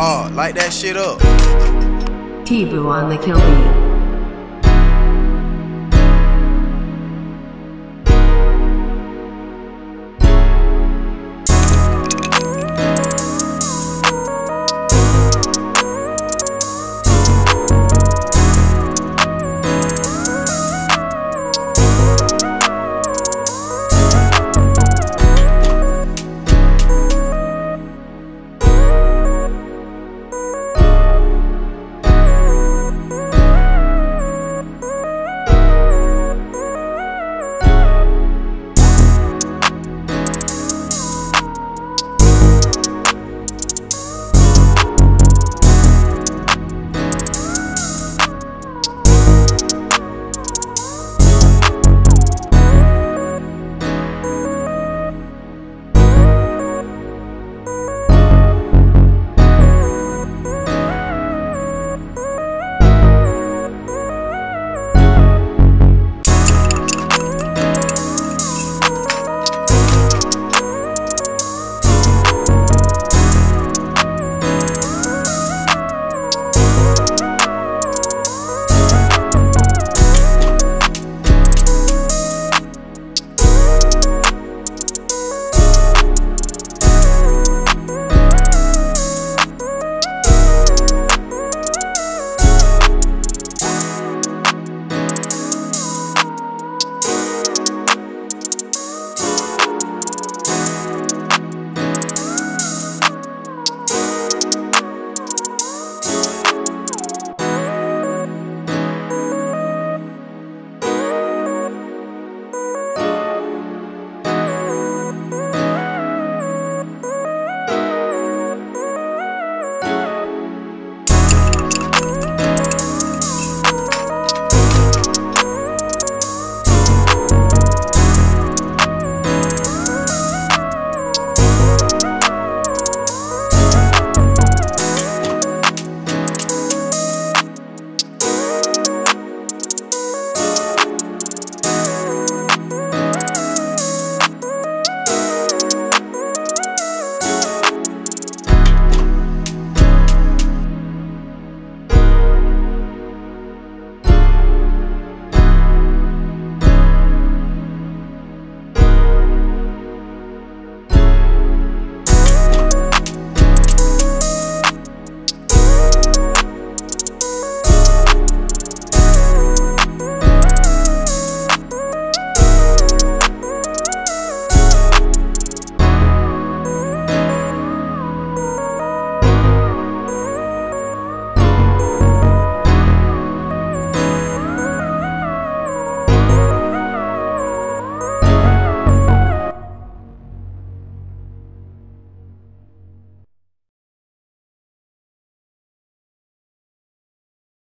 hard, light that shit up. T-Boo on the kill beat.